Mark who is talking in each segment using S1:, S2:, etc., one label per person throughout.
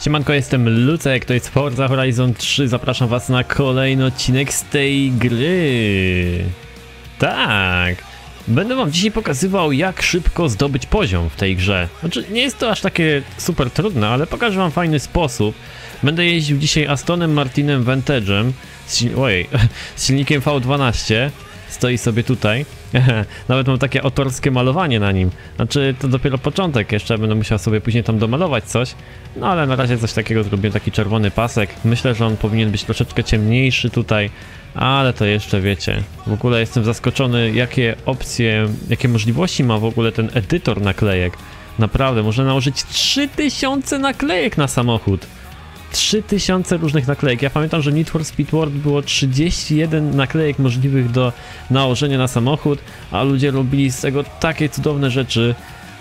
S1: Siemanko, jestem Lucek, to jest Forza Horizon 3, zapraszam was na kolejny odcinek z tej gry. Tak, będę wam dzisiaj pokazywał jak szybko zdobyć poziom w tej grze. Znaczy, nie jest to aż takie super trudne, ale pokażę wam fajny sposób. Będę jeździł dzisiaj Astonem Martinem Vantage'em, z, z silnikiem V12, stoi sobie tutaj. Nawet mam takie autorskie malowanie na nim. Znaczy, to dopiero początek, jeszcze będę musiał sobie później tam domalować coś. No ale na razie coś takiego zrobiłem, taki czerwony pasek. Myślę, że on powinien być troszeczkę ciemniejszy tutaj, ale to jeszcze wiecie. W ogóle jestem zaskoczony, jakie opcje, jakie możliwości ma w ogóle ten edytor naklejek. Naprawdę, można nałożyć 3000 naklejek na samochód. 3000 różnych naklejek. Ja pamiętam, że Need for Speed World było 31 naklejek możliwych do nałożenia na samochód, a ludzie robili z tego takie cudowne rzeczy.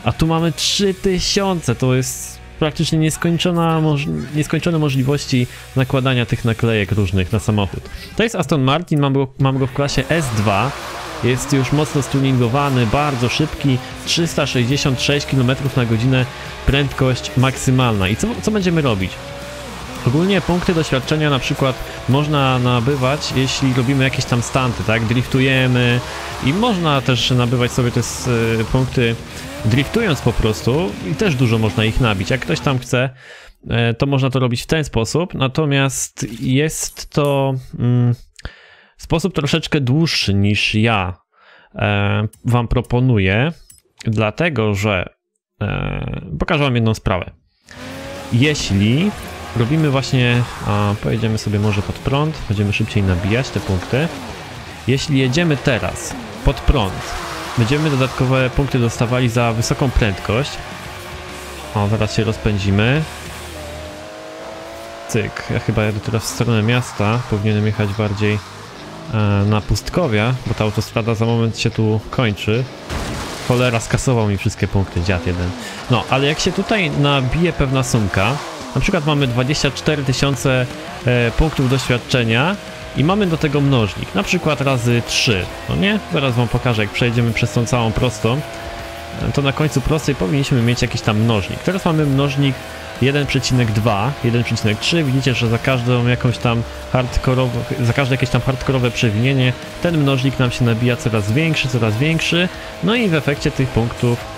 S1: A tu mamy 3000, to jest praktycznie nieskończona moż nieskończone możliwości nakładania tych naklejek różnych na samochód. To jest Aston Martin, mam go, mam go w klasie S2. Jest już mocno stuningowany, bardzo szybki, 366 km na godzinę prędkość maksymalna. I co, co będziemy robić? Ogólnie punkty doświadczenia na przykład można nabywać, jeśli robimy jakieś tam stanty, tak? Driftujemy i można też nabywać sobie te y, punkty driftując po prostu i też dużo można ich nabić. Jak ktoś tam chce, e, to można to robić w ten sposób, natomiast jest to mm, sposób troszeczkę dłuższy niż ja e, wam proponuję, dlatego że e, pokażę wam jedną sprawę. Jeśli robimy właśnie, a pojedziemy sobie może pod prąd, będziemy szybciej nabijać te punkty. Jeśli jedziemy teraz pod prąd, będziemy dodatkowe punkty dostawali za wysoką prędkość. O, zaraz się rozpędzimy. Cyk, ja chyba jadę teraz w stronę miasta, powinienem jechać bardziej e, na pustkowia, bo ta autostrada za moment się tu kończy. Cholera, skasował mi wszystkie punkty, dziad jeden. No, ale jak się tutaj nabije pewna sumka, na przykład mamy 24 tysiące e, punktów doświadczenia i mamy do tego mnożnik, na przykład razy 3, no nie? Zaraz wam pokażę, jak przejdziemy przez tą całą prostą, e, to na końcu prostej powinniśmy mieć jakiś tam mnożnik. Teraz mamy mnożnik 1,2, 1,3, widzicie, że za każdą jakąś tam hardkorowe, za każde jakieś tam hardkorowe przewinienie ten mnożnik nam się nabija coraz większy, coraz większy, no i w efekcie tych punktów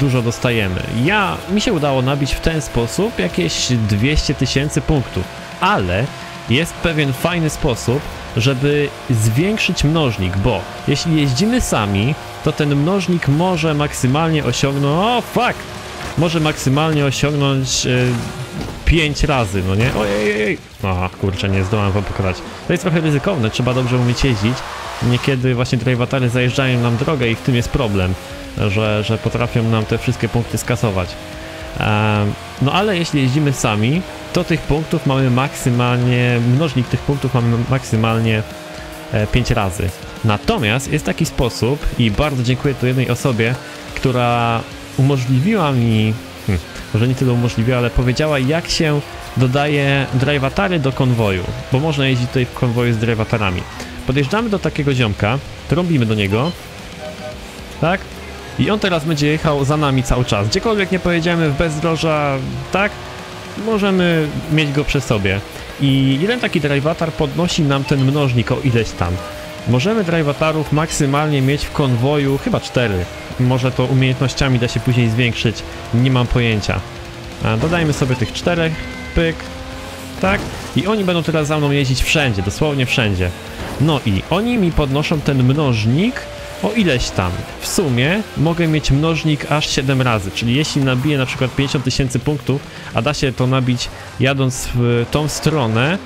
S1: dużo dostajemy. Ja, mi się udało nabić w ten sposób jakieś 200 tysięcy punktów, ale jest pewien fajny sposób, żeby zwiększyć mnożnik, bo jeśli jeździmy sami, to ten mnożnik może maksymalnie osiągnąć, o fuck, może maksymalnie osiągnąć e, 5 razy, no nie? Ojej, aha, kurczę, nie zdołam wam pokazać. To jest trochę ryzykowne, trzeba dobrze umieć jeździć. Niekiedy właśnie drivatary zajeżdżają nam drogę i w tym jest problem, że, że potrafią nam te wszystkie punkty skasować. No ale jeśli jeździmy sami, to tych punktów mamy maksymalnie, mnożnik tych punktów mamy maksymalnie 5 razy. Natomiast jest taki sposób i bardzo dziękuję tu jednej osobie, która umożliwiła mi, hmm, może nie tyle umożliwiła, ale powiedziała jak się dodaje drivatary do konwoju, bo można jeździć tutaj w konwoju z drivatarami. Podjeżdżamy do takiego ziomka, trąbimy do niego, tak? I on teraz będzie jechał za nami cały czas. Gdziekolwiek nie pojedziemy w bezdroża, tak? Możemy mieć go przy sobie. I jeden taki drivatar podnosi nam ten mnożnik o ileś tam. Możemy drivatarów maksymalnie mieć w konwoju chyba cztery. Może to umiejętnościami da się później zwiększyć, nie mam pojęcia. Dodajmy sobie tych czterech, pyk, tak? I oni będą teraz za mną jeździć wszędzie, dosłownie wszędzie. No i oni mi podnoszą ten mnożnik o ileś tam. W sumie mogę mieć mnożnik aż 7 razy, czyli jeśli nabiję na przykład 50 tysięcy punktów, a da się to nabić jadąc w tą stronę,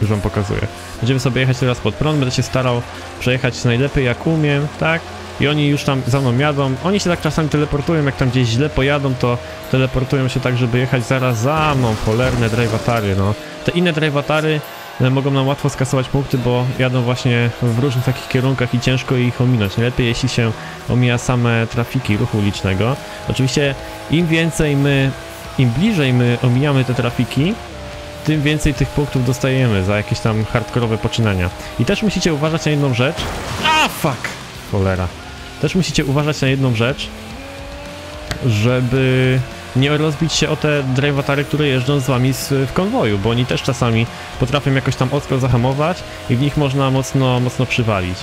S1: już wam pokazuję. Będziemy sobie jechać teraz pod prąd, będę się starał przejechać najlepiej jak umiem, tak? I oni już tam za mną jadą. Oni się tak czasami teleportują, jak tam gdzieś źle pojadą, to teleportują się tak, żeby jechać zaraz za mną. Cholerne drivatary, no. Te inne drivatary mogą nam łatwo skasować punkty, bo jadą właśnie w różnych takich kierunkach i ciężko ich ominąć. Najlepiej jeśli się omija same trafiki ruchu ulicznego. Oczywiście im więcej my, im bliżej my omijamy te trafiki, tym więcej tych punktów dostajemy za jakieś tam hardkorowe poczynania. I też musicie uważać na jedną rzecz. A fuck! Cholera. Też musicie uważać na jedną rzecz, żeby nie rozbić się o te drivatary, które jeżdżą z wami z, w konwoju, bo oni też czasami potrafią jakoś tam ostro zahamować i w nich można mocno, mocno przywalić.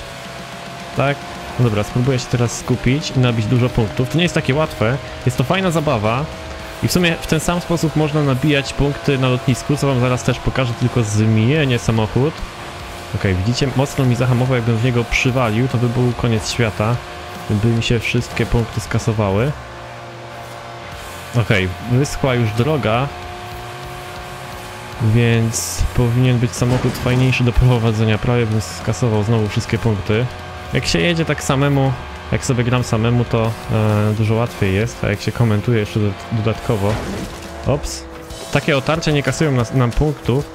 S1: Tak? No dobra, spróbuję się teraz skupić i nabić dużo punktów. To nie jest takie łatwe, jest to fajna zabawa i w sumie w ten sam sposób można nabijać punkty na lotnisku, co wam zaraz też pokażę, tylko zmienię samochód. Okay, widzicie, mocno mi zahamował, jakbym w niego przywalił, to by był koniec świata. By mi się wszystkie punkty skasowały. Okej, okay, wyschła już droga, więc powinien być samochód fajniejszy do prowadzenia. Prawie bym skasował znowu wszystkie punkty. Jak się jedzie tak samemu, jak sobie gram samemu, to e, dużo łatwiej jest, a jak się komentuje jeszcze do, dodatkowo... Ops. Takie otarcia nie kasują nas, nam punktów,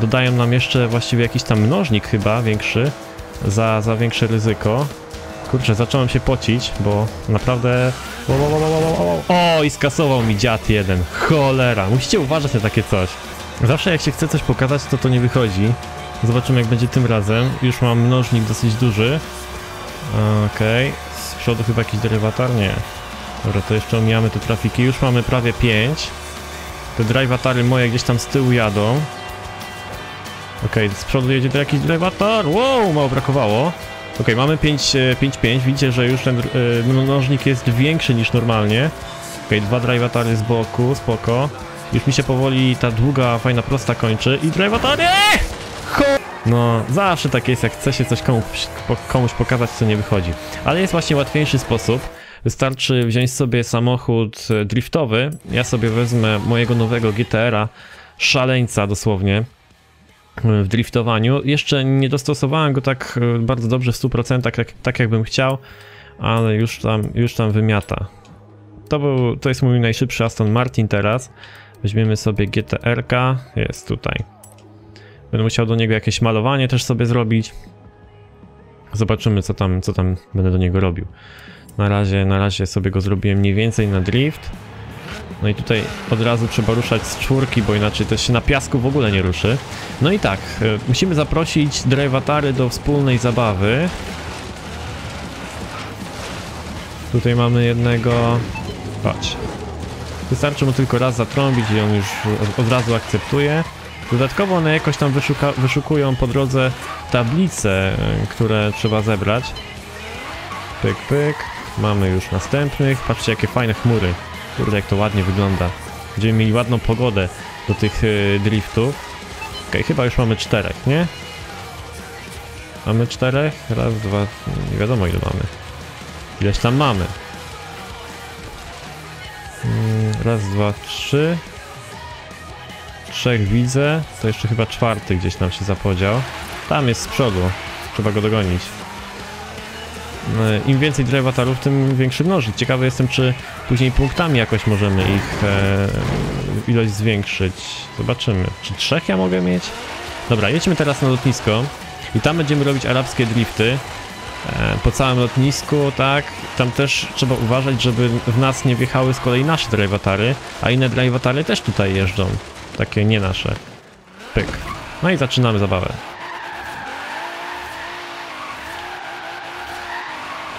S1: dodają nam jeszcze właściwie jakiś tam mnożnik chyba większy za, za większe ryzyko. Kurczę, zacząłem się pocić, bo naprawdę... O, i skasował mi dziad jeden. Cholera, musicie uważać na takie coś. Zawsze jak się chce coś pokazać, to to nie wychodzi. Zobaczymy jak będzie tym razem. Już mam mnożnik dosyć duży. Okej, okay. z przodu chyba jakiś derywator? Nie. Dobra, to jeszcze omijamy te trafiki. Już mamy prawie 5. Te drivatary moje gdzieś tam z tyłu jadą. Okej, okay, z przodu jedzie to jakiś drivator. Wow, mało brakowało. Ok, mamy 5-5, widzicie, że już ten y, mnożnik jest większy niż normalnie. Ok, dwa drivatary z boku, spoko. Już mi się powoli ta długa, fajna prosta kończy i drivatary! No, zawsze tak jest, jak chce się coś komuś, komuś pokazać, co nie wychodzi. Ale jest właśnie łatwiejszy sposób. Wystarczy wziąć sobie samochód e, driftowy. Ja sobie wezmę mojego nowego GTR-a, szaleńca dosłownie w driftowaniu. Jeszcze nie dostosowałem go tak e, bardzo dobrze w 100%, tak, tak jakbym chciał, ale już tam, już tam wymiata. To, był, to jest mój najszybszy Aston Martin teraz. Weźmiemy sobie GTR-ka, jest tutaj. Będę musiał do niego jakieś malowanie też sobie zrobić. Zobaczymy co tam, co tam będę do niego robił. Na razie, na razie sobie go zrobiłem mniej więcej na drift. No i tutaj od razu trzeba ruszać z czwórki, bo inaczej to się na piasku w ogóle nie ruszy. No i tak, e, musimy zaprosić drivatary do wspólnej zabawy. Tutaj mamy jednego... Chodź. Wystarczy mu tylko raz zatrąbić i on już od, razu akceptuje. Dodatkowo one jakoś tam wyszukują po drodze tablice, e, które trzeba zebrać. Pyk, pyk. Mamy już następnych. Patrzcie, jakie fajne chmury. Kurde, jak to ładnie wygląda. Będziemy mieli ładną pogodę do tych y, driftów. Okej, okay, chyba już mamy czterech, nie? Mamy czterech? Raz, dwa... Nie wiadomo ile mamy. Ileś tam mamy. Mm, raz, dwa, trzy. Trzech widzę. To jeszcze chyba czwarty gdzieś nam się zapodział. Tam jest z przodu. Trzeba go dogonić. E, im więcej drivatarów, tym większy mnożnik. Ciekawy jestem, czy później punktami jakoś możemy ich e, ilość zwiększyć. Zobaczymy. Czy trzech ja mogę mieć? Dobra, jedźmy teraz na lotnisko i tam będziemy robić arabskie drifty e, po całym lotnisku, tak? Tam też trzeba uważać, żeby w nas nie wjechały z kolei nasze drivatary, a inne drivatary też tutaj jeżdżą. Takie nie nasze. Pyk. No i zaczynamy zabawę.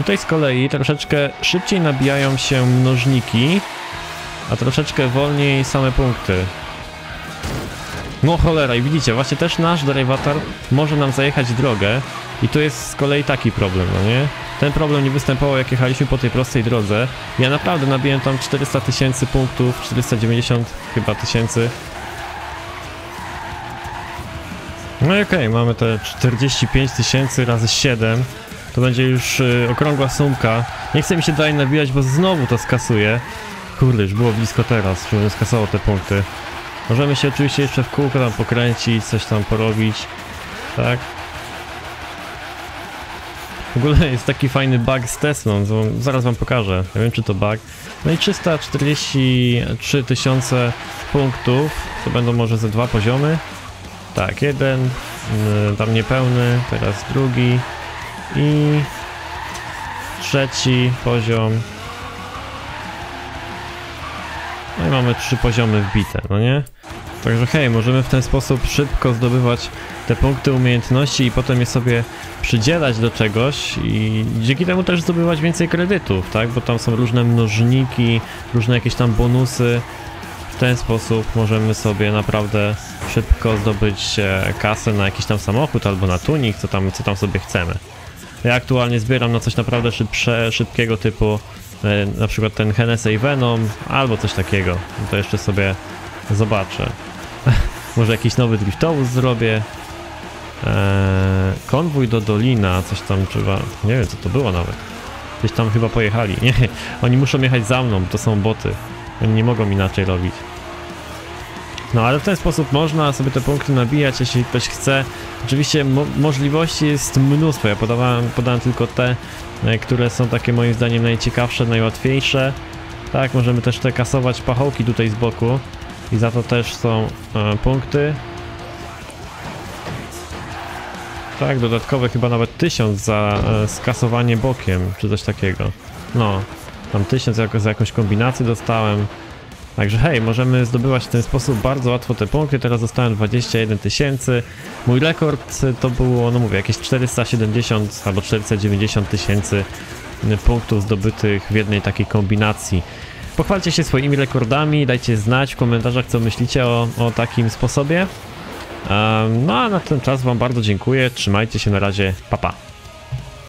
S1: Tutaj z kolei troszeczkę szybciej nabijają się mnożniki, a troszeczkę wolniej same punkty. No cholera, i widzicie, właśnie też nasz derivator może nam zajechać drogę i tu jest z kolei taki problem, no nie? Ten problem nie występował jak jechaliśmy po tej prostej drodze. Ja naprawdę nabiłem tam 400 tysięcy punktów, 490 chyba tysięcy. No i okej, okay, mamy te 45 tysięcy razy 7. To będzie już y, okrągła sumka. Nie chcę mi się dalej nabijać, bo znowu to skasuje. Kurde, już było blisko teraz, żebym skasował te punkty. Możemy się oczywiście jeszcze w kółko tam pokręcić, coś tam porobić. Tak? W ogóle jest taki fajny bug z Teslą, zaraz wam pokażę. Nie wiem czy to bug. No i 343 tysiące punktów, to będą może ze dwa poziomy. Tak, jeden, y, tam niepełny, teraz drugi, i trzeci poziom. No i mamy trzy poziomy wbite, no nie? Także hej, możemy w ten sposób szybko zdobywać te punkty umiejętności i potem je sobie przydzielać do czegoś i dzięki temu też zdobywać więcej kredytów, tak? Bo tam są różne mnożniki, różne jakieś tam bonusy. W ten sposób możemy sobie naprawdę szybko zdobyć e, kasę na jakiś tam samochód albo na tunik, co tam, co tam sobie chcemy. Ja aktualnie zbieram na coś naprawdę szybsze, szybkiego typu e, na przykład ten Hennessy Venom albo coś takiego. To jeszcze sobie zobaczę. Może jakiś nowy driftowóz zrobię. Eee, konwój do Dolina, coś tam trzeba. Nie wiem co to było nawet. Gdzieś tam chyba pojechali. Nie, oni muszą jechać za mną, to są boty. Oni nie mogą inaczej robić. No ale w ten sposób można sobie te punkty nabijać, jeśli ktoś chce. Oczywiście mo możliwości jest mnóstwo. Ja podawałem, podałem tylko te, e, które są takie moim zdaniem najciekawsze, najłatwiejsze. Tak, możemy też te kasować pachołki tutaj z boku. I za to też są e, punkty. Tak, dodatkowe chyba nawet 1000 za e, skasowanie bokiem, czy coś takiego. No, tam 1000 jako, za jakąś kombinację dostałem. Także hej, możemy zdobywać w ten sposób bardzo łatwo te punkty. Teraz dostałem 21 tysięcy. Mój rekord to było, no mówię, jakieś 470 albo 490 tysięcy punktów zdobytych w jednej takiej kombinacji. Pochwalcie się swoimi rekordami, dajcie znać w komentarzach, co myślicie o, o takim sposobie. No a na ten czas Wam bardzo dziękuję. Trzymajcie się na razie. Pa pa.